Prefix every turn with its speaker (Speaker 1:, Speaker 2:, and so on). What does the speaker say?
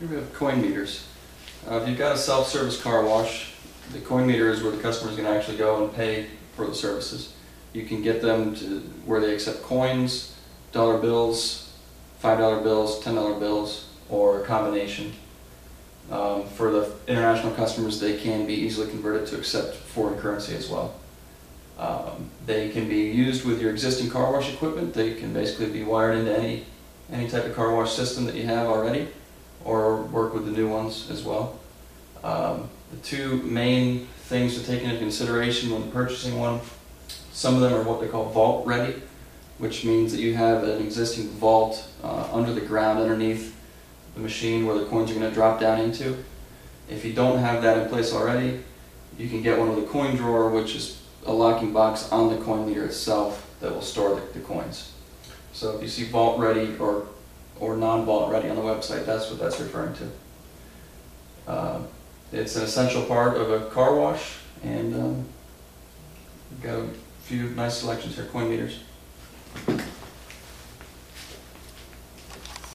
Speaker 1: Here we have coin meters. Uh, if you've got a self-service car wash, the coin meter is where the customer is going to actually go and pay for the services. You can get them to where they accept coins, dollar bills, five dollar bills, ten dollar bills, or a combination. Um, for the international customers, they can be easily converted to accept foreign currency as well. Um, they can be used with your existing car wash equipment. They can basically be wired into any any type of car wash system that you have already, or work with the new ones as well. Um, the two main things to take into consideration when purchasing one, some of them are what they call vault ready, which means that you have an existing vault uh, under the ground underneath the machine where the coins are going to drop down into. If you don't have that in place already, you can get one with a coin drawer, which is a locking box on the coin meter itself that will store the, the coins. So if you see vault ready or or non-vault ready on the website, that's what that's referring to. Um, it's an essential part of a car wash, and um, got a few nice selections here, coin meters.